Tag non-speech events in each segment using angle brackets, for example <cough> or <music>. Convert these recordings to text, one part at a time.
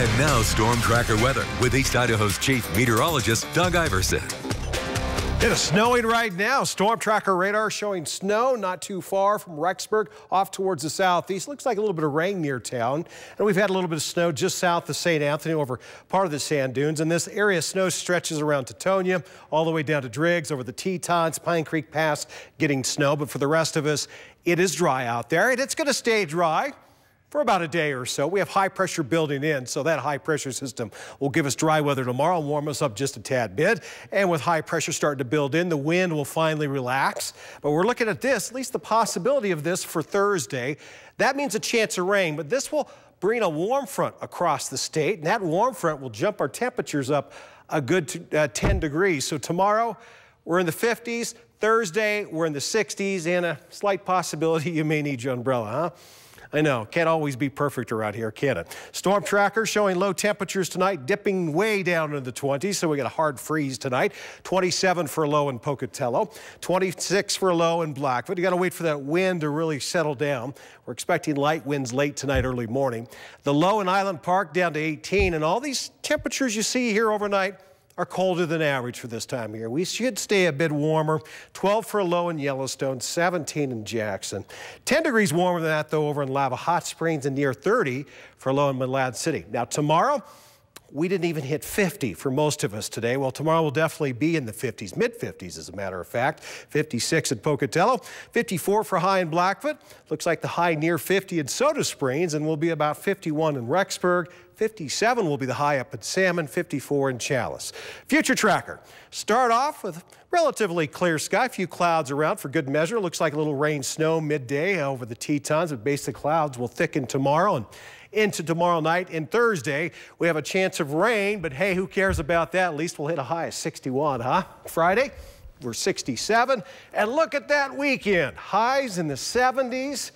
And now Storm Tracker weather with East Idaho's chief meteorologist, Doug Iverson. It is snowing right now. Storm tracker radar showing snow not too far from Rexburg off towards the southeast. Looks like a little bit of rain near town. And we've had a little bit of snow just south of St. Anthony over part of the sand dunes. And this area snow stretches around Tetonia all the way down to Driggs over the Tetons, Pine Creek Pass getting snow. But for the rest of us, it is dry out there and it's going to stay dry for about a day or so. We have high pressure building in, so that high pressure system will give us dry weather tomorrow and warm us up just a tad bit. And with high pressure starting to build in, the wind will finally relax. But we're looking at this, at least the possibility of this for Thursday. That means a chance of rain, but this will bring a warm front across the state, and that warm front will jump our temperatures up a good uh, 10 degrees. So tomorrow, we're in the 50s. Thursday, we're in the 60s, and a slight possibility <laughs> you may need your umbrella, huh? I know, can't always be perfect around here, can it? Storm tracker showing low temperatures tonight, dipping way down into the 20s, so we got a hard freeze tonight. 27 for low in Pocatello, 26 for low in Blackfoot. You got to wait for that wind to really settle down. We're expecting light winds late tonight, early morning. The low in Island Park down to 18, and all these temperatures you see here overnight are colder than average for this time of year. We should stay a bit warmer. 12 for a low in Yellowstone, 17 in Jackson. 10 degrees warmer than that, though, over in Lava Hot Springs and near 30 for a low in Malad City. Now, tomorrow, we didn't even hit 50 for most of us today. Well, tomorrow will definitely be in the 50s, mid 50s as a matter of fact. 56 at Pocatello, 54 for high in Blackfoot. Looks like the high near 50 in Soda Springs and we'll be about 51 in Rexburg. 57 will be the high up at Salmon, 54 in Challis. Future tracker. Start off with relatively clear sky, a few clouds around for good measure. Looks like a little rain snow midday over the Tetons, but base of clouds will thicken tomorrow and into tomorrow night and Thursday. We have a chance of rain, but hey, who cares about that? At least we'll hit a high of 61, huh? Friday, we're 67. And look at that weekend. Highs in the 70s.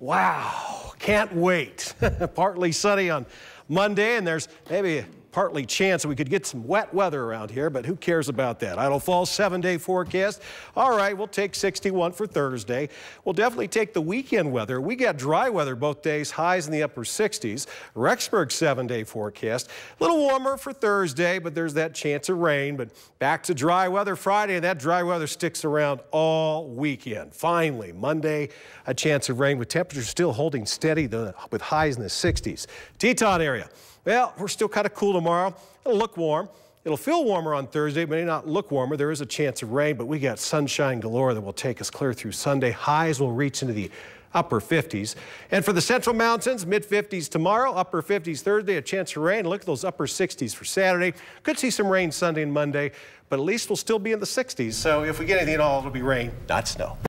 Wow, can't wait. <laughs> Partly sunny on Monday, and there's maybe partly chance we could get some wet weather around here, but who cares about that? Idaho Falls seven-day forecast. All right, we'll take 61 for Thursday. We'll definitely take the weekend weather. We got dry weather both days, highs in the upper 60s. Rexburg seven-day forecast. A little warmer for Thursday, but there's that chance of rain. But back to dry weather Friday, and that dry weather sticks around all weekend. Finally, Monday, a chance of rain with temperatures still holding steady with highs in the 60s. Teton area. Well, we're still kind of cool tomorrow. It'll look warm. It'll feel warmer on Thursday, may not look warmer. There is a chance of rain, but we got sunshine galore that will take us clear through Sunday. Highs will reach into the upper 50s. And for the Central Mountains, mid 50s tomorrow, upper 50s Thursday, a chance of rain. Look at those upper 60s for Saturday. Could see some rain Sunday and Monday, but at least we'll still be in the 60s. So if we get anything at all, it'll be rain, not snow.